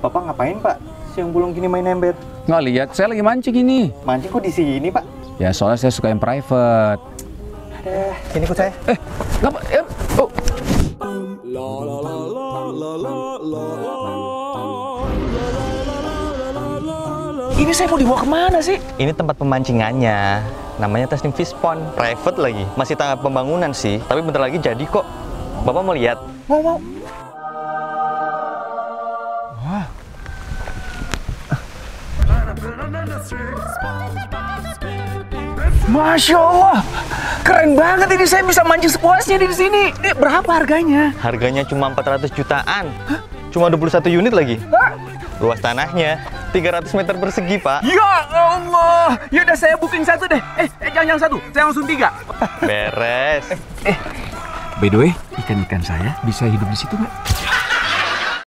Bapak ngapain, Pak? Siang bolong gini main ember. Nggak lihat, saya lagi mancing ini. Mancing kok di sini, Pak? Ya soalnya saya suka yang private. Ada, sini ikut saya. Eh, ngapa? Eh, oh. Ini saya mau dibawa ke mana sih? Ini tempat pemancingannya. Namanya testing fish pond. Private lagi. Masih tahap pembangunan sih. Tapi bentar lagi jadi kok. Bapak mau lihat? Mau, mau. Masya Allah, keren banget ini saya bisa mancing sepuasnya di sini. Ini berapa harganya? Harganya cuma 400 jutaan. Cuma 21 unit lagi. Luas tanahnya 300 meter persegi, Pak. Ya Allah, yaudah saya booking satu deh. Eh, eh jangan jangan satu, saya langsung tiga. Beres. By the way, ikan-ikan saya bisa hidup di situ nggak?